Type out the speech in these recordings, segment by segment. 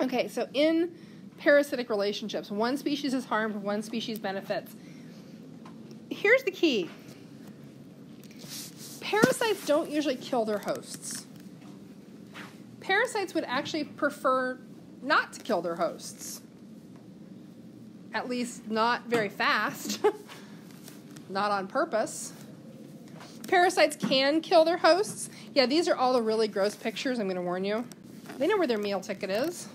Okay, so in parasitic relationships, one species is harmed, one species benefits. Here's the key parasites don't usually kill their hosts. Parasites would actually prefer not to kill their hosts. At least not very fast, not on purpose. Parasites can kill their hosts. Yeah, these are all the really gross pictures, I'm going to warn you. They know where their meal ticket is.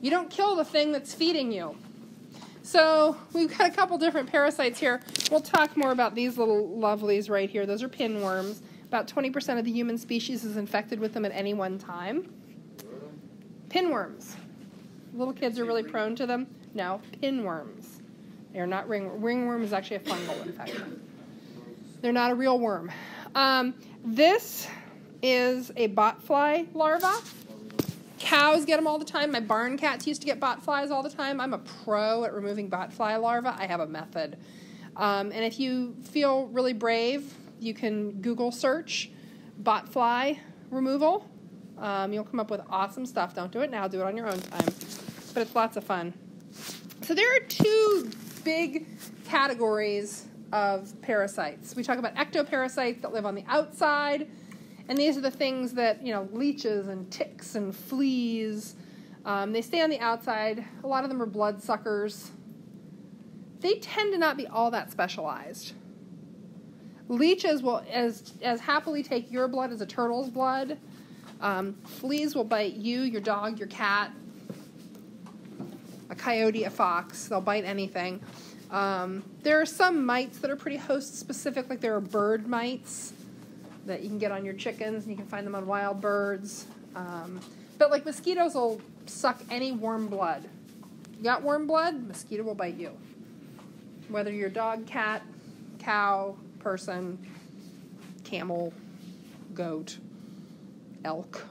You don't kill the thing that's feeding you. So we've got a couple different parasites here. We'll talk more about these little lovelies right here. Those are pinworms. About 20% of the human species is infected with them at any one time. Pinworms. Little kids are really prone to them. No, pinworms. They are not ringworm. Ringworm is actually a fungal infection. They're not a real worm. Um, this is a botfly larva. Cows get them all the time. My barn cats used to get botflies all the time. I'm a pro at removing botfly larvae. I have a method. Um, and if you feel really brave, you can Google search botfly removal. Um, you'll come up with awesome stuff. Don't do it now, do it on your own time. But it's lots of fun. So there are two big categories of parasites. We talk about ectoparasites that live on the outside and these are the things that, you know, leeches and ticks and fleas. Um, they stay on the outside. A lot of them are bloodsuckers. They tend to not be all that specialized. Leeches will as as happily take your blood as a turtle's blood. Um, fleas will bite you, your dog, your cat, a coyote, a fox. They'll bite anything. Um, there are some mites that are pretty host specific, like there are bird mites that you can get on your chickens, and you can find them on wild birds. Um, but like mosquitoes will suck any warm blood. You got warm blood, mosquito will bite you. Whether you're dog, cat, cow, person, camel, goat, elk,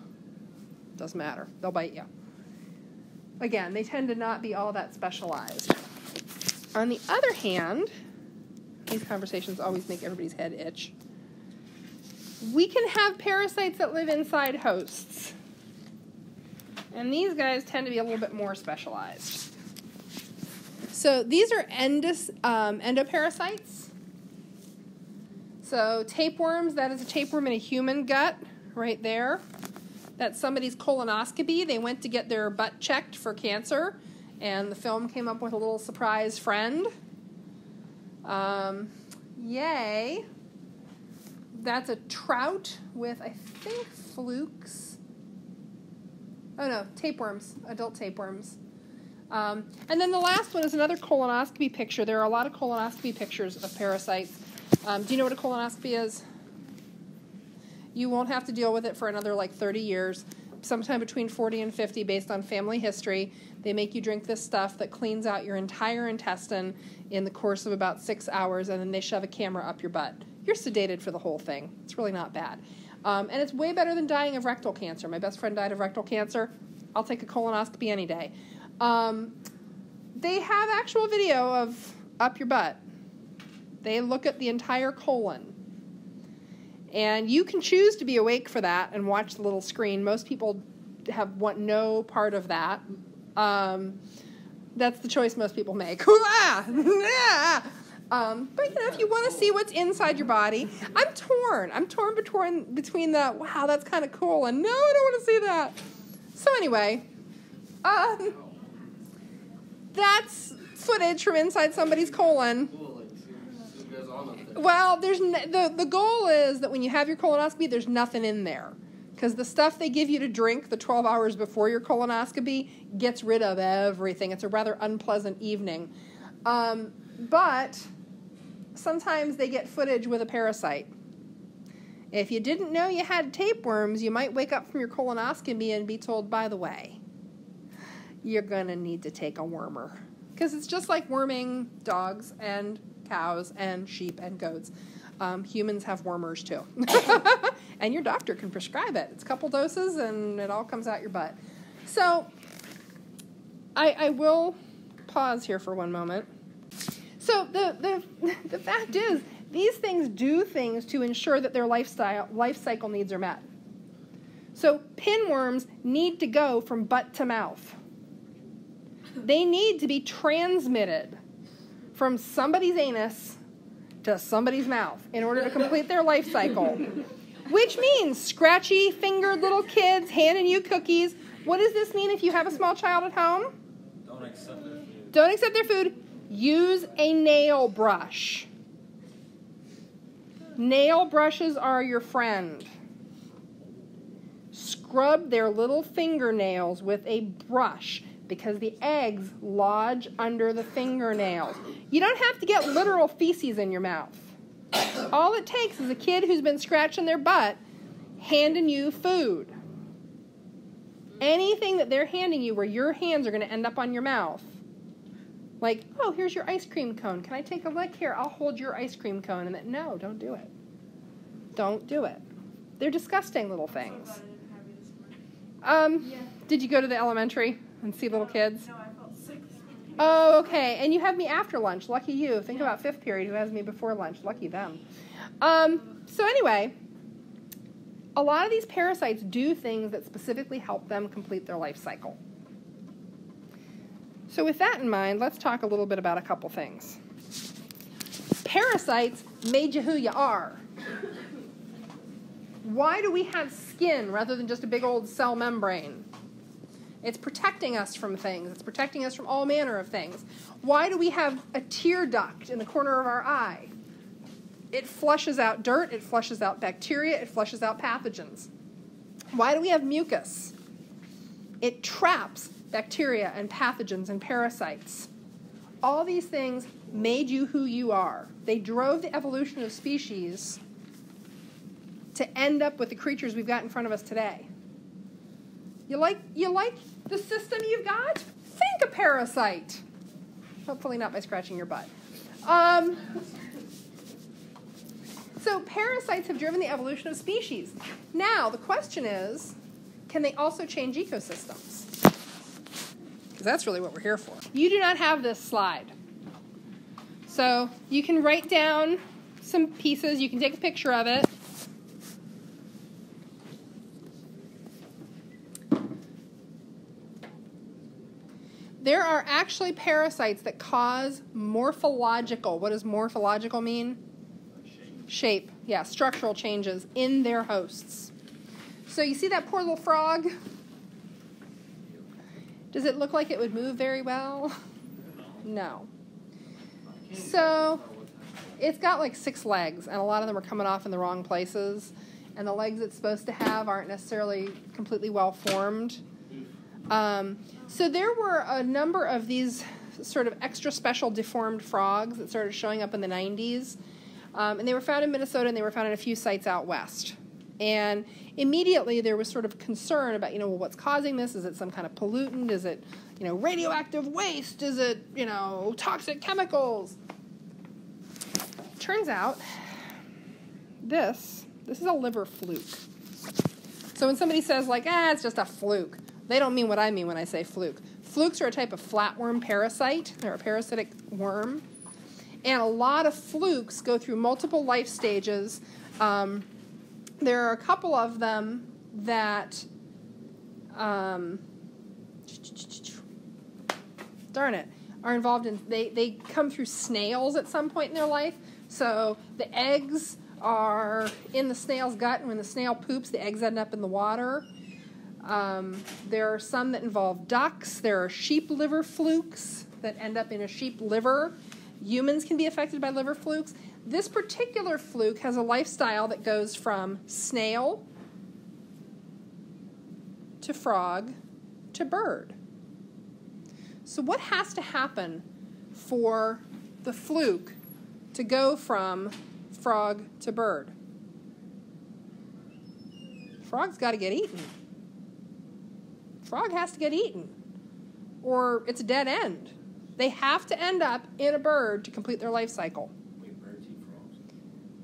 doesn't matter. They'll bite you. Again, they tend to not be all that specialized. On the other hand, these conversations always make everybody's head itch we can have parasites that live inside hosts. And these guys tend to be a little bit more specialized. So these are endus, um, endoparasites. So tapeworms, that is a tapeworm in a human gut right there. That's somebody's colonoscopy. They went to get their butt checked for cancer, and the film came up with a little surprise friend. Um, yay that's a trout with, I think, flukes. Oh no, tapeworms, adult tapeworms. Um, and then the last one is another colonoscopy picture. There are a lot of colonoscopy pictures of parasites. Um, do you know what a colonoscopy is? You won't have to deal with it for another like 30 years, sometime between 40 and 50 based on family history. They make you drink this stuff that cleans out your entire intestine in the course of about six hours, and then they shove a camera up your butt you're sedated for the whole thing. It's really not bad. Um, and it's way better than dying of rectal cancer. My best friend died of rectal cancer. I'll take a colonoscopy any day. Um, they have actual video of up your butt. They look at the entire colon. And you can choose to be awake for that and watch the little screen. Most people have want no part of that. Um, that's the choice most people make. Um, but you know, if you want to see what's inside your body, I'm torn. I'm torn between between the wow, that's kind of cool, and no, I don't want to see that. So anyway, um, that's footage from inside somebody's colon. Well, there's the the goal is that when you have your colonoscopy, there's nothing in there because the stuff they give you to drink the 12 hours before your colonoscopy gets rid of everything. It's a rather unpleasant evening. Um, but sometimes they get footage with a parasite. If you didn't know you had tapeworms, you might wake up from your colonoscopy and be told, by the way, you're going to need to take a wormer. Because it's just like worming dogs and cows and sheep and goats. Um, humans have wormers too. and your doctor can prescribe it. It's a couple doses and it all comes out your butt. So I, I will pause here for one moment so the, the, the fact is, these things do things to ensure that their lifestyle, life cycle needs are met. So pinworms need to go from butt to mouth. They need to be transmitted from somebody's anus to somebody's mouth in order to complete their life cycle. Which means scratchy fingered little kids handing you cookies. What does this mean if you have a small child at home? Don't accept their food. Don't accept their food. Use a nail brush. Nail brushes are your friend. Scrub their little fingernails with a brush because the eggs lodge under the fingernails. You don't have to get literal feces in your mouth. All it takes is a kid who's been scratching their butt handing you food. Anything that they're handing you where your hands are going to end up on your mouth. Like, oh, here's your ice cream cone. Can I take a lick? Here, I'll hold your ice cream cone. And that, no, don't do it. Don't do it. They're disgusting little things. Um, Yeah. did you go to the elementary and see little kids? No, I felt sick. Oh, okay. And you have me after lunch. Lucky you. Think about fifth period who has me before lunch. Lucky them. Um, so, anyway, a lot of these parasites do things that specifically help them complete their life cycle. So, with that in mind, let's talk a little bit about a couple things. Parasites made you who you are. Why do we have skin rather than just a big old cell membrane? It's protecting us from things. It's protecting us from all manner of things. Why do we have a tear duct in the corner of our eye? It flushes out dirt, it flushes out bacteria, it flushes out pathogens. Why do we have mucus? It traps bacteria and pathogens and parasites. All these things made you who you are. They drove the evolution of species to end up with the creatures we've got in front of us today. You like you like the system you've got? Think a parasite. Hopefully not by scratching your butt. Um, so parasites have driven the evolution of species. Now the question is, can they also change ecosystems? Because that's really what we're here for. You do not have this slide. So you can write down some pieces, you can take a picture of it. There are actually parasites that cause morphological. What does morphological mean? Shape. Yeah, structural changes in their hosts. So you see that poor little frog? Does it look like it would move very well? No. So it's got like six legs, and a lot of them are coming off in the wrong places. And the legs it's supposed to have aren't necessarily completely well formed. Um, so there were a number of these sort of extra special deformed frogs that started showing up in the 90s. Um, and they were found in Minnesota and they were found in a few sites out west. And immediately there was sort of concern about, you know, well, what's causing this? Is it some kind of pollutant? Is it, you know, radioactive waste? Is it, you know, toxic chemicals? Turns out this, this is a liver fluke. So when somebody says, like, ah, it's just a fluke, they don't mean what I mean when I say fluke. Flukes are a type of flatworm parasite, they're a parasitic worm. And a lot of flukes go through multiple life stages. Um, there are a couple of them that, um, darn it, are involved in, they, they come through snails at some point in their life. So the eggs are in the snail's gut, and when the snail poops, the eggs end up in the water. Um, there are some that involve ducks. There are sheep liver flukes that end up in a sheep liver. Humans can be affected by liver flukes. This particular fluke has a lifestyle that goes from snail to frog to bird. So, what has to happen for the fluke to go from frog to bird? Frog's got to get eaten. Frog has to get eaten, or it's a dead end. They have to end up in a bird to complete their life cycle. Wait, birds eat frogs.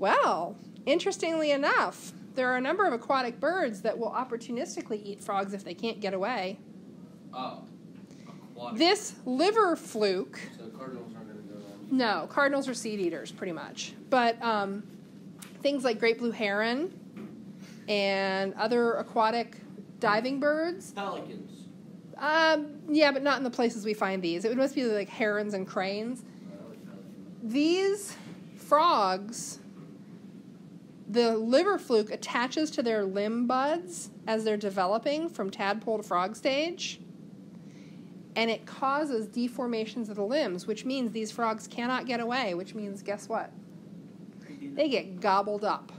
Well, interestingly enough, there are a number of aquatic birds that will opportunistically eat frogs if they can't get away. Oh, aquatic. This liver fluke, So cardinals aren't going to go down. no, cardinals are seed eaters pretty much. But um, things like great blue heron and other aquatic diving birds. Pelicans. Um, yeah, but not in the places we find these. It would must be like herons and cranes. I like pelicans. These frogs, the liver fluke attaches to their limb buds as they're developing from tadpole to frog stage. And it causes deformations of the limbs, which means these frogs cannot get away, which means, guess what? They get gobbled up,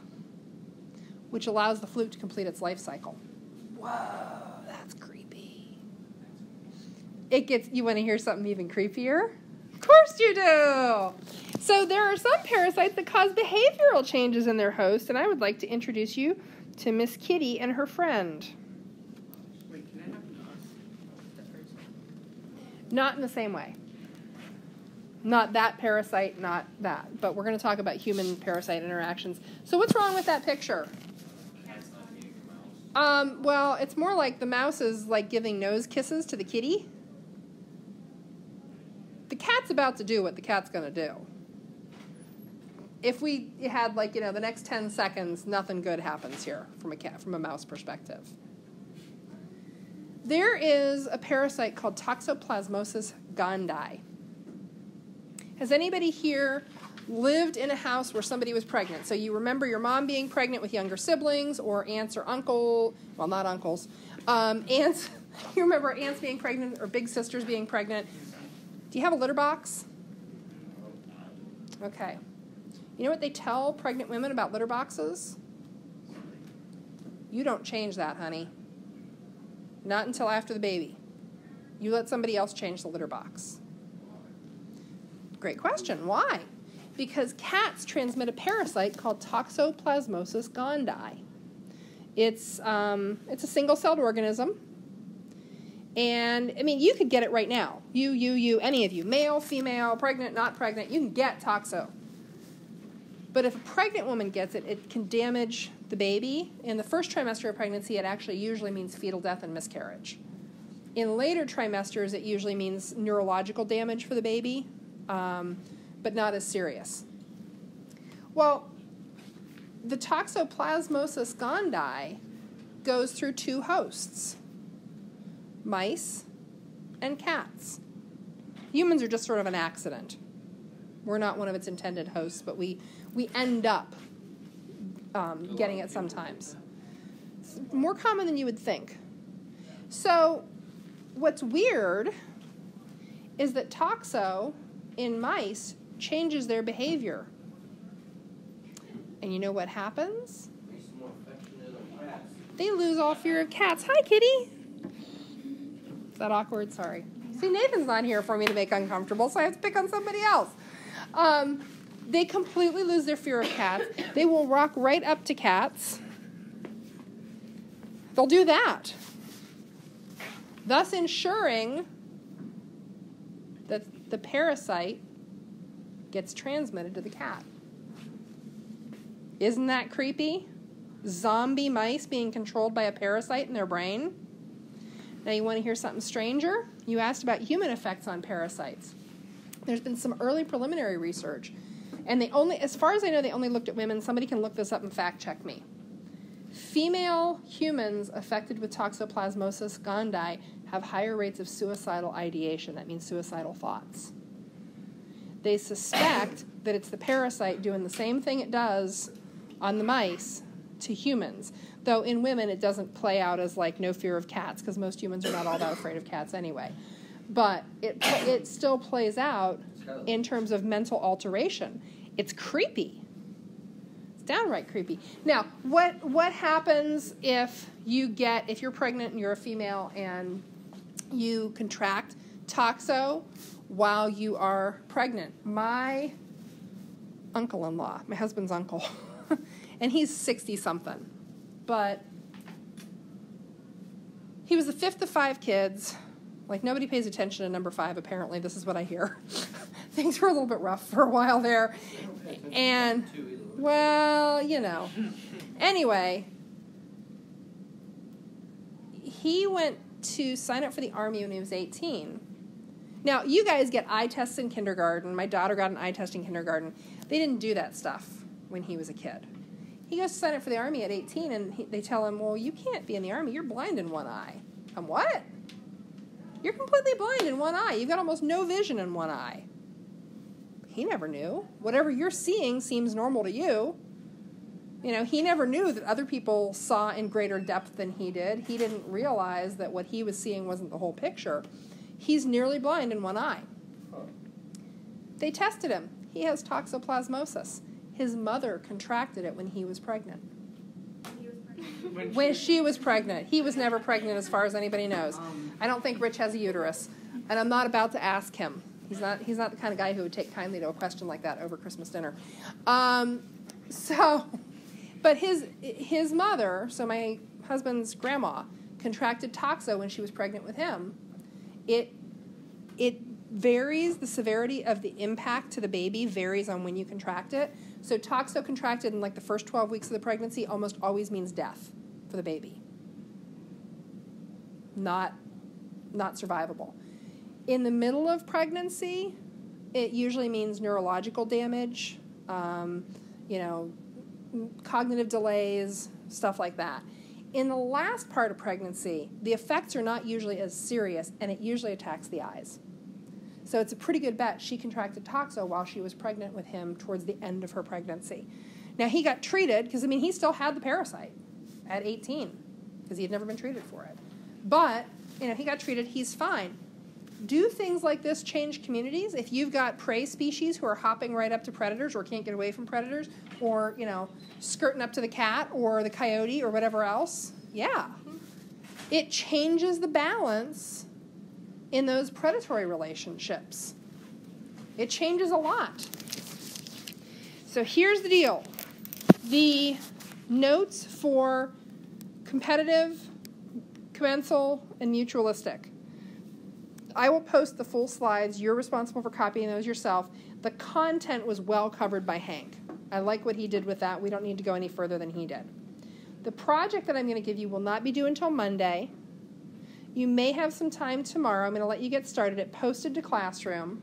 which allows the fluke to complete its life cycle. Whoa, that's creepy. It gets, you want to hear something even creepier? Of course you do! So there are some parasites that cause behavioral changes in their host, and I would like to introduce you to Miss Kitty and her friend. Wait, can I have an us? Not in the same way. Not that parasite, not that. But we're going to talk about human parasite interactions. So, what's wrong with that picture? Cat's not being a mouse. Um, well, it's more like the mouse is like giving nose kisses to the kitty. The cat's about to do what the cat's going to do. If we had like, you know, the next 10 seconds, nothing good happens here from a cat from a mouse perspective. There is a parasite called Toxoplasmosis gondii. Has anybody here lived in a house where somebody was pregnant? So you remember your mom being pregnant with younger siblings or aunts or uncle, well, not uncles, um, aunts. You remember aunts being pregnant or big sisters being pregnant. Do you have a litter box? Okay. You know what they tell pregnant women about litter boxes? You don't change that, honey. Not until after the baby. You let somebody else change the litter box. Great question. Why? Because cats transmit a parasite called Toxoplasmosis gondii. It's, um, it's a single celled organism. And I mean, you could get it right now. You, you, you, any of you, male, female, pregnant, not pregnant, you can get toxo. But if a pregnant woman gets it, it can damage the baby. In the first trimester of pregnancy, it actually usually means fetal death and miscarriage. In later trimesters, it usually means neurological damage for the baby, um, but not as serious. Well, the Toxoplasmosis gondii goes through two hosts mice and cats. Humans are just sort of an accident. We're not one of its intended hosts, but we, we end up um, getting it sometimes. It's more common than you would think. So, what's weird is that toxo in mice changes their behavior. And you know what happens? They lose all fear of cats. Hi, kitty. Is that awkward? Sorry. See, Nathan's not here for me to make uncomfortable, so I have to pick on somebody else. Um, they completely lose their fear of cats. They will rock right up to cats. They'll do that, thus ensuring that the parasite gets transmitted to the cat. Isn't that creepy? Zombie mice being controlled by a parasite in their brain. Now, you want to hear something stranger? You asked about human effects on parasites. There's been some early preliminary research, and they only, as far as I know, they only looked at women. Somebody can look this up and fact check me. Female humans affected with Toxoplasmosis gondii have higher rates of suicidal ideation. That means suicidal thoughts. They suspect that it's the parasite doing the same thing it does on the mice to humans. Though in women, it doesn't play out as like no fear of cats because most humans are not all that afraid of cats anyway. But it, it still plays out in terms of mental alteration. It's creepy. It's downright creepy. Now, what what happens if you get if you're pregnant and you're a female and you contract toxo while you are pregnant? My uncle-in-law, my husband's uncle, and he's 60 something. But he was the fifth of five kids. Like nobody pays attention to number 5 apparently. This is what I hear. Things were a little bit rough for a while there. And well, you know. Anyway, he went to sign up for the army when he was 18. Now, you guys get eye tests in kindergarten. My daughter got an eye test in kindergarten. They didn't do that stuff when he was a kid. He goes to sign up for the army at 18, and he, they tell him, Well, you can't be in the army. You're blind in one eye. I'm what? You're completely blind in one eye. You've got almost no vision in one eye. He never knew. Whatever you're seeing seems normal to you. You know, he never knew that other people saw in greater depth than he did. He didn't realize that what he was seeing wasn't the whole picture. He's nearly blind in one eye. They tested him. He has toxoplasmosis. His mother contracted it when he was pregnant. When When she was pregnant. He was never pregnant, as far as anybody knows. Um, I don't think Rich has a uterus, and I'm not about to ask him. He's not. He's not the kind of guy who would take kindly to a question like that over Christmas dinner. Um, so, but his his mother, so my husband's grandma, contracted toxo when she was pregnant with him. It it varies. The severity of the impact to the baby varies on when you contract it. So toxo contracted in like the first 12 weeks of the pregnancy almost always means death for the baby. Not not survivable. In the middle of pregnancy, it usually means neurological damage, um, you know, cognitive delays, stuff like that. In the last part of pregnancy, the effects are not usually as serious, and it usually attacks the eyes. So it's a pretty good bet she contracted toxo while she was pregnant with him towards the end of her pregnancy. Now he got treated because I mean he still had the parasite at 18 because he had never been treated for it. But you know he got treated. He's fine. Do things like this change communities? If you've got prey species who are hopping right up to predators or can't get away from predators, or you know skirting up to the cat or the coyote or whatever else, yeah, mm-hmm. it changes the balance in those predatory relationships. It changes a lot. So here's the deal the notes for competitive, commensal, and mutualistic. I will post the full slides. You're responsible for copying those yourself. The content was well covered by Hank. I like what he did with that. We don't need to go any further than he did. The project that I'm going to give you will not be due until Monday. You may have some time tomorrow. I'm going to let you get started. It posted to Classroom.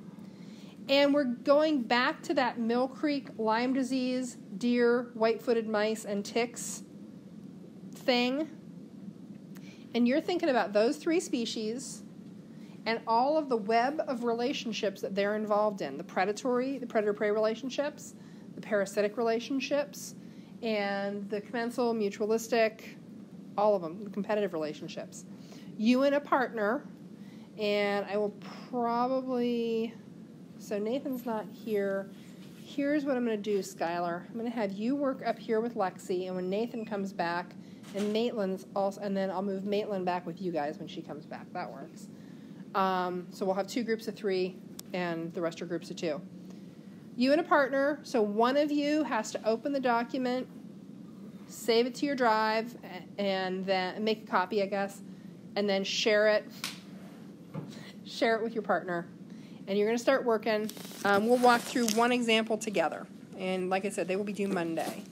And we're going back to that Mill Creek Lyme disease, deer, white footed mice, and ticks thing. And you're thinking about those three species and all of the web of relationships that they're involved in the predatory, the predator prey relationships, the parasitic relationships, and the commensal, mutualistic, all of them, the competitive relationships you and a partner, and I will probably. So Nathan's not here. Here's what I'm going to do, Skylar. I'm going to have you work up here with Lexi, and when Nathan comes back, and Maitland's also, and then I'll move Maitland back with you guys when she comes back. That works. Um, so we'll have two groups of three, and the rest are groups of two. You and a partner. So one of you has to open the document, save it to your drive, and then make a copy, I guess and then share it share it with your partner and you're going to start working um, we'll walk through one example together and like i said they will be due monday